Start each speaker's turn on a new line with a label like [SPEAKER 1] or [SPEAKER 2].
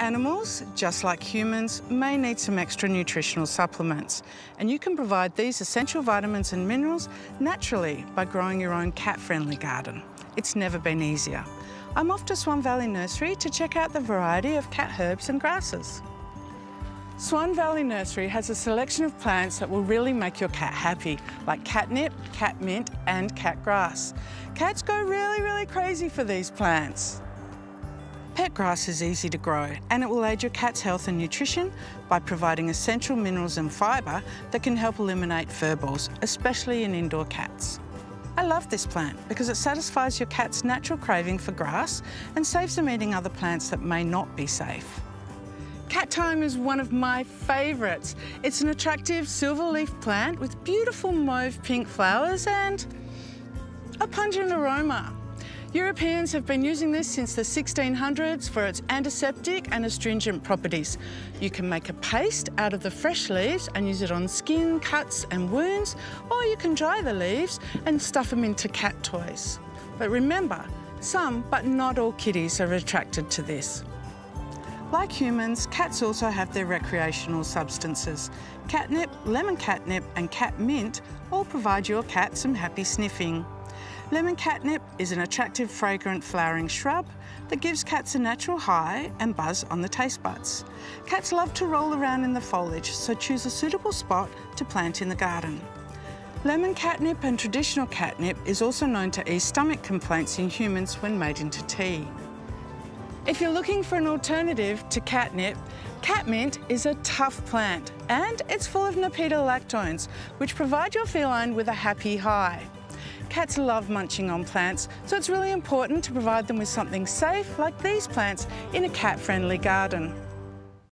[SPEAKER 1] Animals, just like humans, may need some extra nutritional supplements, and you can provide these essential vitamins and minerals naturally by growing your own cat-friendly garden. It's never been easier. I'm off to Swan Valley Nursery to check out the variety of cat herbs and grasses. Swan Valley Nursery has a selection of plants that will really make your cat happy, like catnip, cat mint and cat grass. Cats go really, really crazy for these plants. Pet grass is easy to grow and it will aid your cat's health and nutrition by providing essential minerals and fibre that can help eliminate fur balls, especially in indoor cats. I love this plant because it satisfies your cat's natural craving for grass and saves them eating other plants that may not be safe. Cat thyme is one of my favourites. It's an attractive silver leaf plant with beautiful mauve pink flowers and a pungent aroma. Europeans have been using this since the 1600s for its antiseptic and astringent properties. You can make a paste out of the fresh leaves and use it on skin, cuts and wounds, or you can dry the leaves and stuff them into cat toys. But remember, some, but not all kitties are attracted to this. Like humans, cats also have their recreational substances. Catnip, lemon catnip and cat mint all provide your cat some happy sniffing. Lemon catnip is an attractive fragrant flowering shrub that gives cats a natural high and buzz on the taste buds. Cats love to roll around in the foliage, so choose a suitable spot to plant in the garden. Lemon catnip and traditional catnip is also known to ease stomach complaints in humans when made into tea. If you're looking for an alternative to catnip, catmint is a tough plant and it's full of nepetalactones, which provide your feline with a happy high. Cats love munching on plants, so it's really important to provide them with something safe like these plants in a cat-friendly garden.